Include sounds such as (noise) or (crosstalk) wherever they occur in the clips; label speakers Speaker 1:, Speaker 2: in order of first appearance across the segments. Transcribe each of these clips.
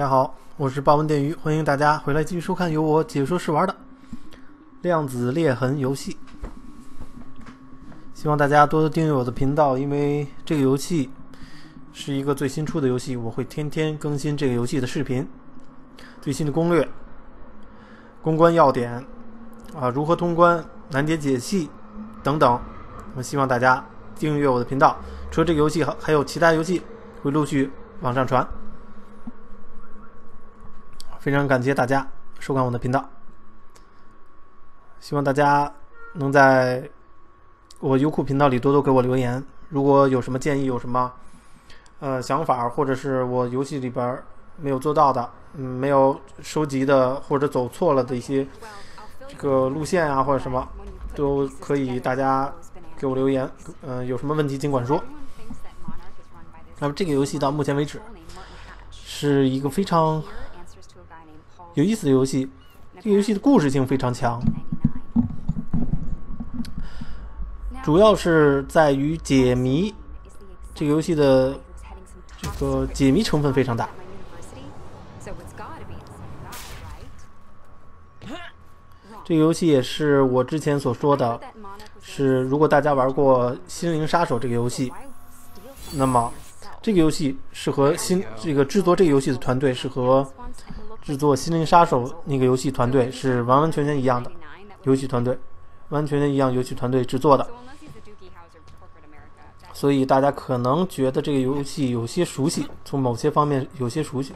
Speaker 1: 大家好，我是豹纹电鱼，欢迎大家回来继续收看由我解说试玩的《量子裂痕》游戏。希望大家多多订阅我的频道，因为这个游戏是一个最新出的游戏，我会天天更新这个游戏的视频、最新的攻略、公关要点啊，如何通关、难点解析等等。我希望大家订阅我的频道。除了这个游戏，还还有其他游戏会陆续往上传。非常感谢大家收看我的频道，希望大家能在我优酷频道里多多给我留言。如果有什么建议，有什么呃想法，或者是我游戏里边没有做到的，嗯，没有收集的或者走错了的一些这个路线啊，或者什么，都可以大家给我留言。嗯，有什么问题尽管说。那么这个游戏到目前为止是一个非常。有意思的游戏，这个游戏的故事性非常强，主要是在于解谜。这个游戏的这个解谜成分非常大。这个游戏也是我之前所说的，是如果大家玩过《心灵杀手》这个游戏，那么这个游戏是和新这个制作这个游戏的团队是和。制作《心灵杀手》那个游戏团队是完完全全一样的游戏团队，完全全一样游戏团队制作的，所以大家可能觉得这个游戏有些熟悉，从某些方面有些熟悉，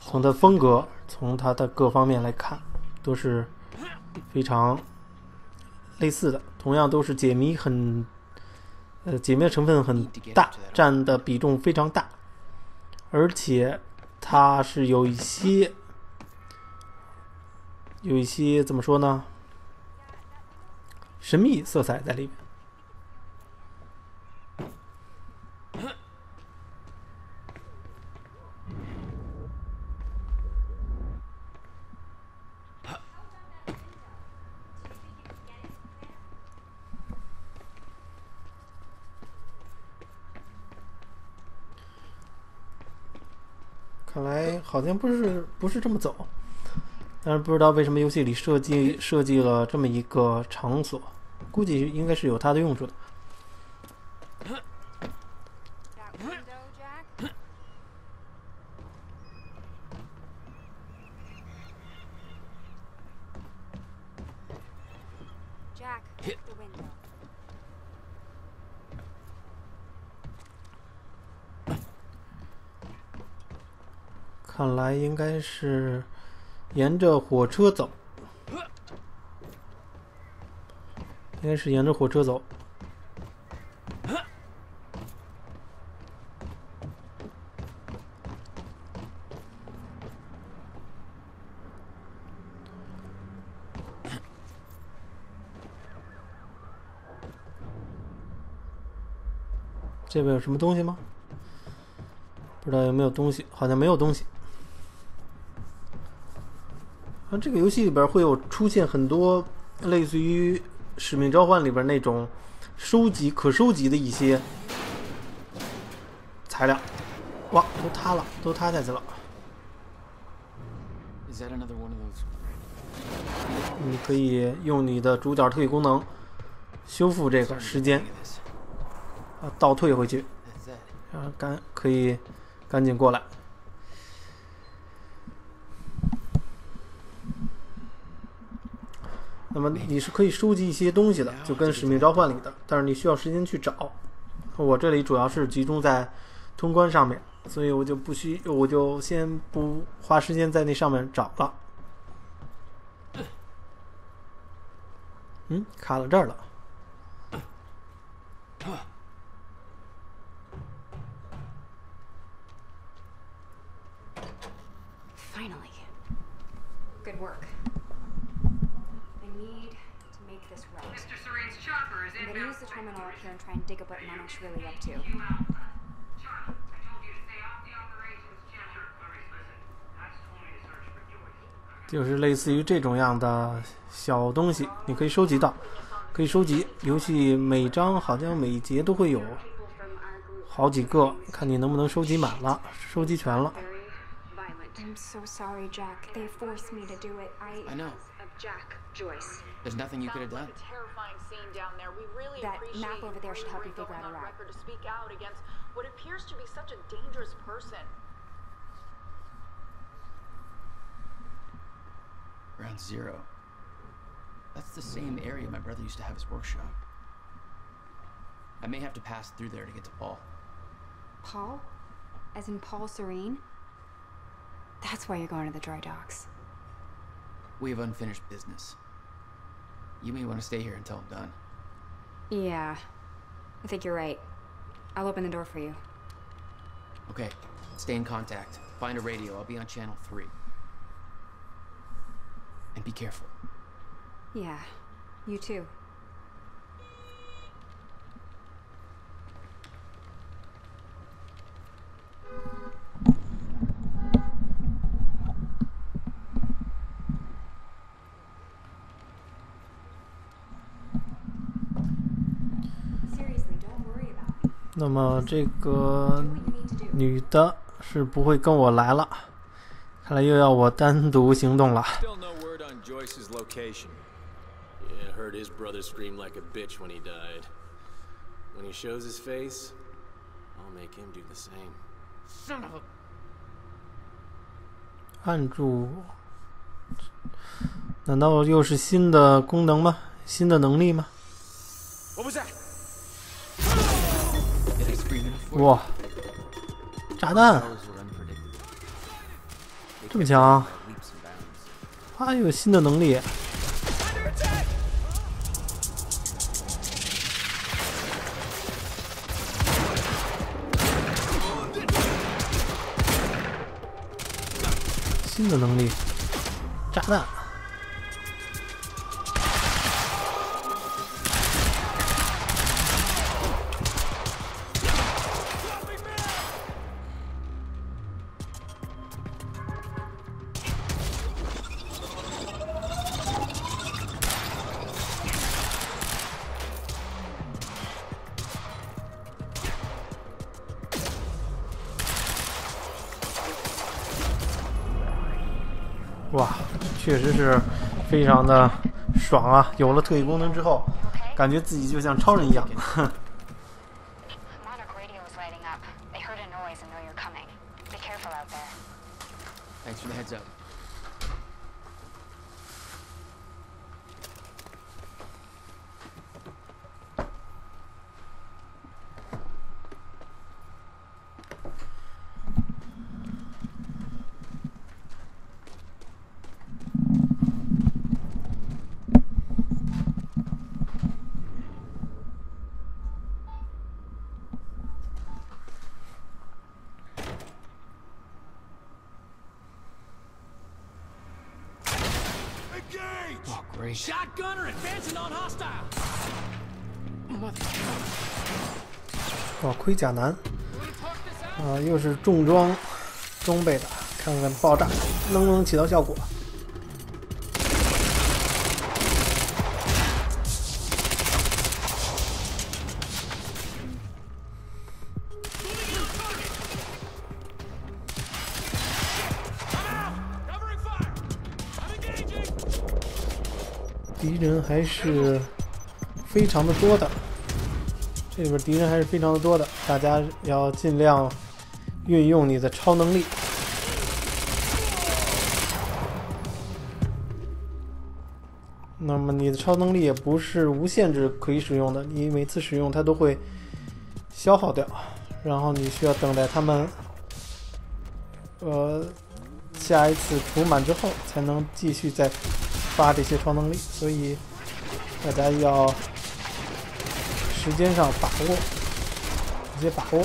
Speaker 1: 从它风格，从它的各方面来看，都是非常类似的，同样都是解谜很，呃，解谜成分很大，占的比重非常大，而且。它是有一些，有一些怎么说呢？神秘色彩在里面。看来好像不是不是这么走，但是不知道为什么游戏里设计设计了这么一个场所，估计应该是有它的用处的。看来应该是沿着火车走，应该是沿着火车走。这边有什么东西吗？不知道有没有东西，好像没有东西。这个游戏里边会有出现很多类似于《使命召唤》里边那种收集可收集的一些材料。哇，都塌了，都塌下去了。你可以用你的主角特异功能修复这个时间，啊，倒退回去，啊，赶可以赶紧过来。那么你是可以收集一些东西的，就跟《使命召唤》里的，但是你需要时间去找。我这里主要是集中在通关上面，所以我就不需，我就先不花时间在那上面找了。嗯，卡了这儿了。就是类似于这种样的小东西，你可以收集到，可以收集。游戏每章好像每节都会有好几个，看你能不能收集满了，收集全了。
Speaker 2: I'm so sorry, Jack. They forced me to do it. I.
Speaker 3: I know.
Speaker 4: Of Jack, Joyce.
Speaker 3: There's nothing you could have done.
Speaker 4: like a terrifying scene down there. We really
Speaker 2: That map over there should help you figure out
Speaker 4: going
Speaker 2: a route.
Speaker 4: record to speak out against what appears to be such a dangerous person.
Speaker 3: Ground zero. That's the same area my brother used to have his workshop. I may have to pass through there to get to Paul.
Speaker 2: Paul? As in Paul Serene? That's why you're going to the dry docks.
Speaker 3: We have unfinished business. You may want to stay here until I'm done.
Speaker 2: Yeah. I think you're right. I'll open the door for you.
Speaker 3: Okay, stay in contact. Find a radio. I'll be on channel 3. And be careful.
Speaker 2: Yeah. You too.
Speaker 1: 那么这个.女的是不会跟我来了，看来又要我单独行动了。
Speaker 5: Heard his brother scream like a bitch when he died. When he shows his face, I'll make him do the same.
Speaker 3: Son of a...
Speaker 1: 按住，难道又是新的功能吗？新的能力吗
Speaker 6: ？What was that?
Speaker 1: 哇，炸弹这么强，他还有新的能力。新的能力，炸弹。确实是非常的爽啊！有了特异功能之后，感觉自己就像超人一样。
Speaker 3: Oh, great.
Speaker 6: Shotgunner advancing on hostile!
Speaker 1: 哇，盔甲男，啊，又是重装装备的，看看爆炸能不能起到效果。人还是非常的多的，这里边敌人还是非常的多的，大家要尽量运用你的超能力。那么你的超能力也不是无限制可以使用的，你每次使用它都会消耗掉，然后你需要等待它们，呃，下一次除满之后才能继续再发这些超能力，所以大家要时间上把握，直接把握。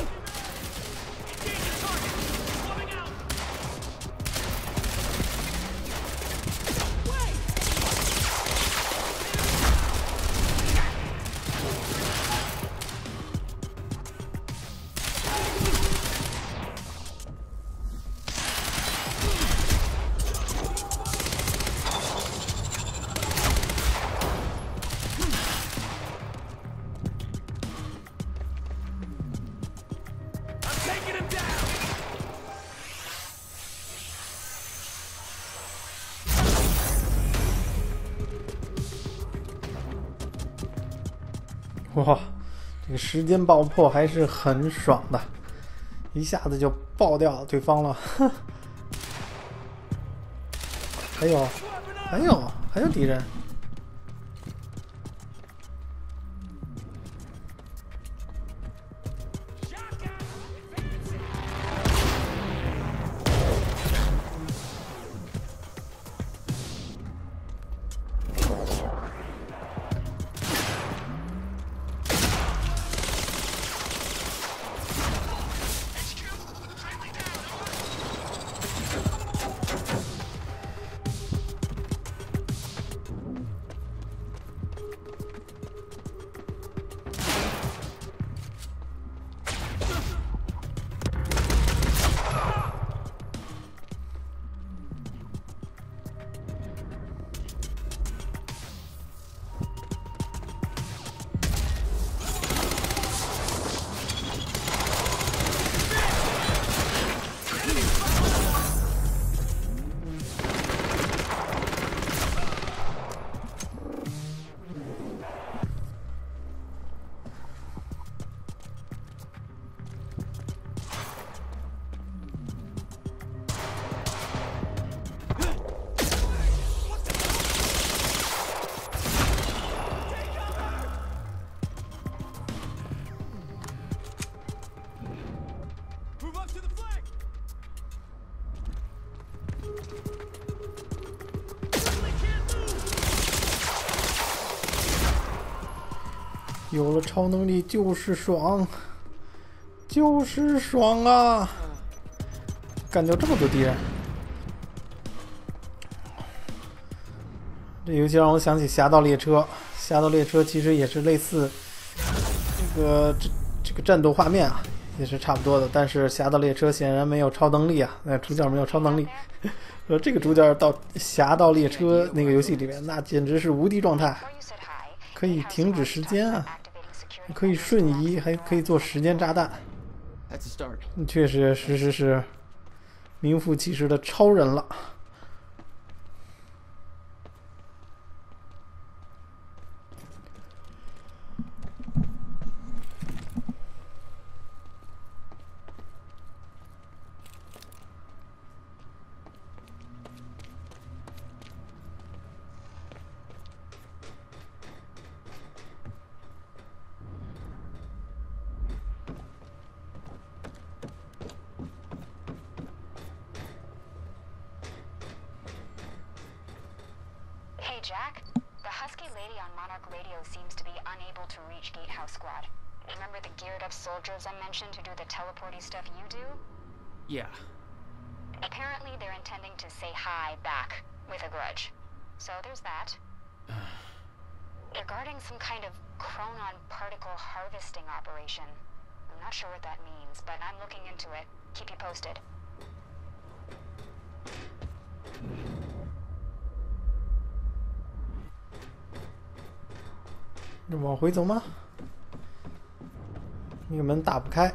Speaker 1: 哇，这个时间爆破还是很爽的，一下子就爆掉对方了。(laughs) 还有，还有，还有敌人。有了超能力就是爽，就是爽啊！干掉这么多敌人，这游戏让我想起《侠盗猎车》。《侠盗猎车》其实也是类似这个这这个战斗画面啊，也是差不多的。但是《侠盗猎车》显然没有超能力啊，那主角没有超能力。(laughs) 说这个主角到《侠盗猎车》那个游戏里面，那简直是无敌状态。可以停止时间啊可以瞬移，还可以做时间炸弹.确实实实是名副其实的超人了。
Speaker 7: Jack. The husky lady on Monarch Radio seems to be unable to reach Gatehouse Squad. Remember the geared up soldiers I mentioned who do the teleporty stuff you do?
Speaker 3: Yeah.
Speaker 7: Apparently, they're intending to say hi back with a grudge. So there's that. (sighs) Regarding some kind of chronon particle harvesting operation. I'm not sure what that means, but I'm looking into it. Keep you posted.
Speaker 1: 往回走吗？那个门打不开。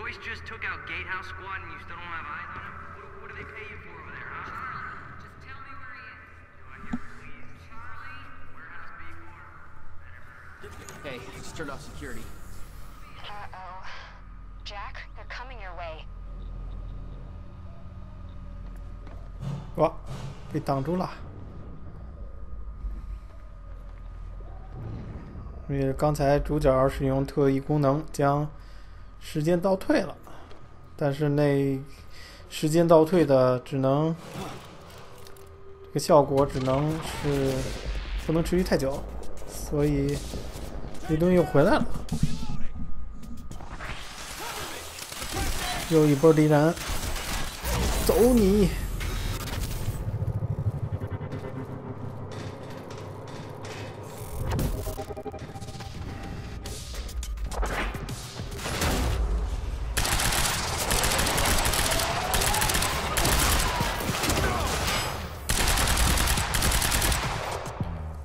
Speaker 8: Joyce just took out Gatehouse Squad and you still don't have eyes on him? What, what do they pay you for over there, huh? Charlie, just tell me where he is. Do I hear please? Charlie? Warehouse B4.
Speaker 3: Hey, just turned off security.
Speaker 7: Uh oh. Jack, they're coming your way.
Speaker 1: 哇，被挡住了。因为刚才主角使用特异功能将 时间倒退了，但是那时间倒退的只能这个效果只能是不能持续太久，所以那东又回来了。又一波敌人，走你！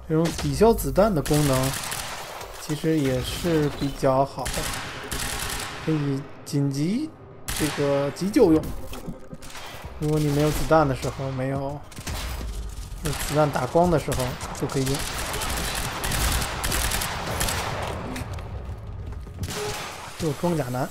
Speaker 1: 这种抵消子弹的功能其实也是比较好的，可以紧急这个急救用。如果你没有子弹的时候，没有子弹打光的时候就可以用。又装甲男。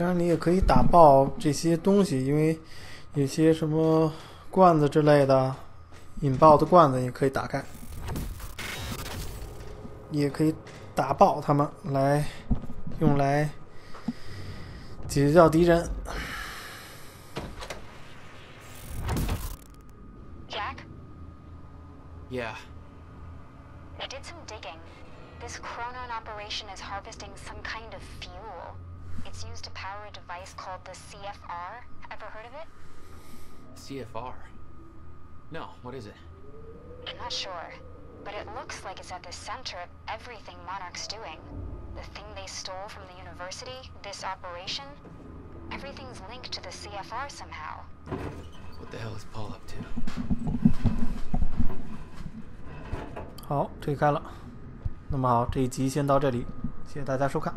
Speaker 1: 当然，你也可以打爆这些东西，因为有些什么罐子之类的引爆的罐子也可以打开，也可以打爆它们来用来解决掉敌人。
Speaker 7: called the CFR. Ever heard of it?
Speaker 3: CFR. No, what is it?
Speaker 7: I'm not sure, but it looks like it's at the center of everything Monarch's doing. The thing they stole from the university, this operation, everything's linked to the CFR somehow.
Speaker 3: What the hell is Paul up to?
Speaker 1: 好，这个开了。那么好，这一集先到这里，谢谢大家收看。